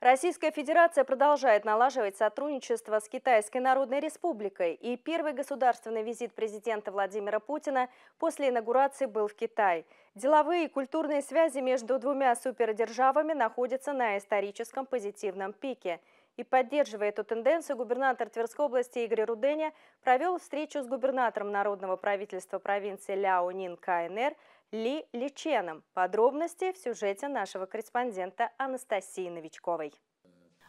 Российская Федерация продолжает налаживать сотрудничество с Китайской Народной Республикой, и первый государственный визит президента Владимира Путина после инаугурации был в Китай. Деловые и культурные связи между двумя супердержавами находятся на историческом позитивном пике. И поддерживая эту тенденцию, губернатор Тверской области Игорь Руденя провел встречу с губернатором Народного правительства провинции Ляо Нин КНР ли Личеном. Подробности в сюжете нашего корреспондента Анастасии Новичковой.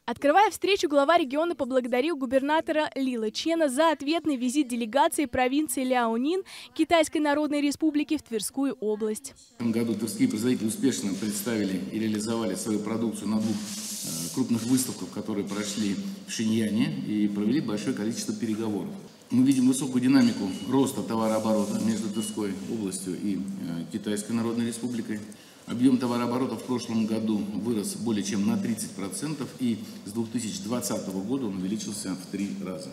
Открывая встречу, глава региона поблагодарил губернатора Лила Чена за ответный визит делегации провинции Ляонин Китайской Народной Республики в Тверскую область. В этом году тверские производители успешно представили и реализовали свою продукцию на двух э, крупных выставках, которые прошли в Шиньяне и провели большое количество переговоров. Мы видим высокую динамику роста товарооборота между Тверской областью и э, Китайской Народной Республикой. Объем товарооборота в прошлом году вырос более чем на 30% и с 2020 года он увеличился в три раза.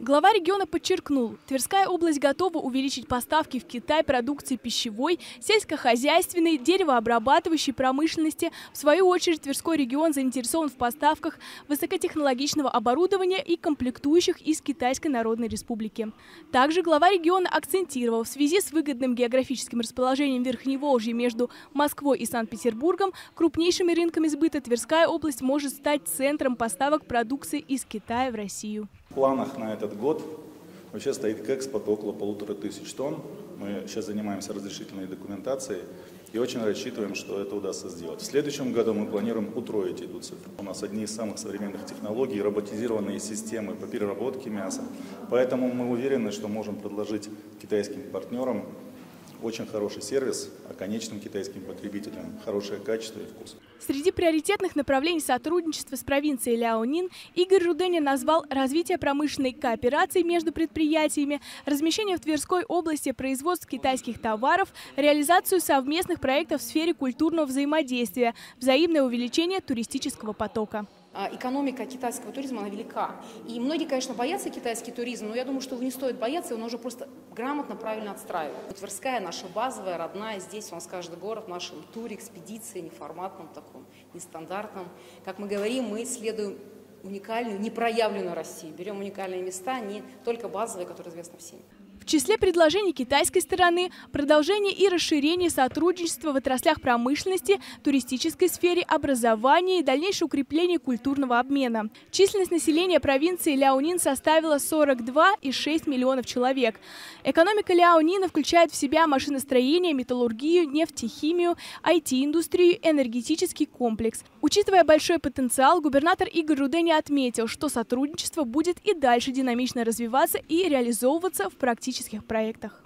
Глава региона подчеркнул, Тверская область готова увеличить поставки в Китай продукции пищевой, сельскохозяйственной, деревообрабатывающей промышленности. В свою очередь, Тверской регион заинтересован в поставках высокотехнологичного оборудования и комплектующих из Китайской Народной Республики. Также глава региона акцентировал, в связи с выгодным географическим расположением Верхневолжья между Москвой и Санкт-Петербургом, крупнейшими рынками сбыта Тверская область может стать центром поставок продукции из Китая в Россию. Планах на этот год вообще стоит к экспорту около полутора тысяч тонн. Мы сейчас занимаемся разрешительной документацией и очень рассчитываем, что это удастся сделать. В следующем году мы планируем утроить эту цифру. У нас одни из самых современных технологий, роботизированные системы по переработке мяса. Поэтому мы уверены, что можем предложить китайским партнерам очень хороший сервис, а конечным китайским потребителям хорошее качество и вкус. Среди приоритетных направлений сотрудничества с провинцией Ляонин Игорь Руденя назвал развитие промышленной кооперации между предприятиями, размещение в Тверской области производств китайских товаров, реализацию совместных проектов в сфере культурного взаимодействия, взаимное увеличение туристического потока. А, экономика китайского туризма, она велика. И многие, конечно, боятся китайский туризм, но я думаю, что не стоит бояться, его нужно просто грамотно, правильно отстраивать. Тверская наша базовая, родная, здесь у нас каждый город в нашем туре, экспедиции, неформатном таком, нестандартном. Как мы говорим, мы исследуем уникальную, непроявленную Россию. Берем уникальные места, не только базовые, которые известны всем. В числе предложений китайской стороны – продолжение и расширение сотрудничества в отраслях промышленности, туристической сфере, образования и дальнейшее укрепление культурного обмена. Численность населения провинции Ляонин составила 42,6 миллионов человек. Экономика Ляонина включает в себя машиностроение, металлургию, нефтехимию, IT-индустрию, энергетический комплекс. Учитывая большой потенциал, губернатор Игорь Рудени отметил, что сотрудничество будет и дальше динамично развиваться и реализовываться в практических проектах.